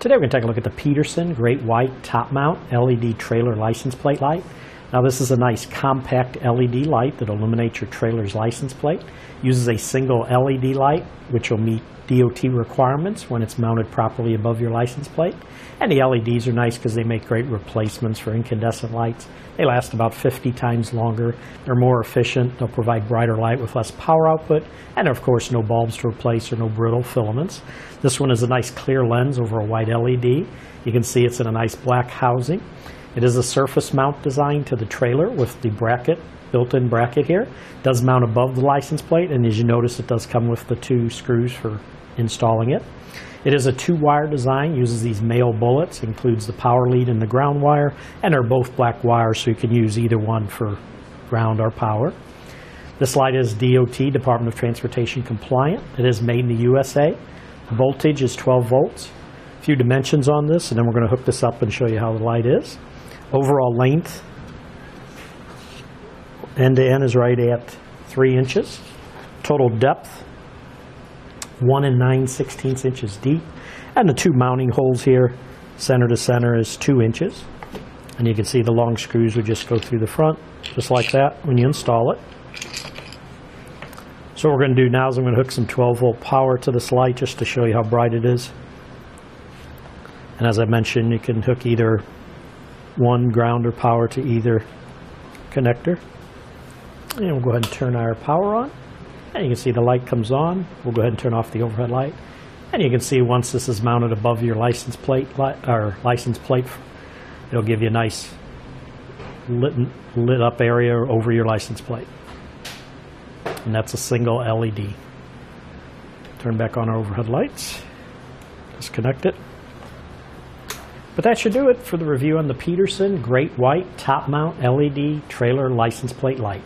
Today we're going to take a look at the Peterson Great White Top Mount LED Trailer License Plate Light. Now this is a nice compact LED light that illuminates your trailer's license plate. Uses a single LED light which will meet DOT requirements when it's mounted properly above your license plate. And the LEDs are nice because they make great replacements for incandescent lights. They last about 50 times longer. They're more efficient. They'll provide brighter light with less power output. And of course, no bulbs to replace or no brittle filaments. This one is a nice clear lens over a white LED. You can see it's in a nice black housing. It is a surface mount design to the trailer with the bracket, built-in bracket here. It does mount above the license plate, and as you notice, it does come with the two screws for installing it. It is a two-wire design, uses these male bullets, includes the power lead and the ground wire, and they're both black wires, so you can use either one for ground or power. This light is DOT, Department of Transportation compliant. It is made in the USA. The voltage is 12 volts. A few dimensions on this, and then we're going to hook this up and show you how the light is. Overall length, end to end, is right at 3 inches. Total depth, 1 and 9 sixteenths inches deep. And the two mounting holes here, center to center, is 2 inches. And you can see the long screws would just go through the front, just like that when you install it. So what we're going to do now is I'm going to hook some 12 volt power to this light just to show you how bright it is. And as I mentioned, you can hook either one ground or power to either connector. And we'll go ahead and turn our power on. And you can see the light comes on. We'll go ahead and turn off the overhead light. And you can see once this is mounted above your license plate, or license plate, it'll give you a nice lit, lit up area over your license plate. And that's a single LED. Turn back on our overhead lights. Disconnect it. But that should do it for the review on the Peterson Great White Top Mount LED Trailer License Plate Light.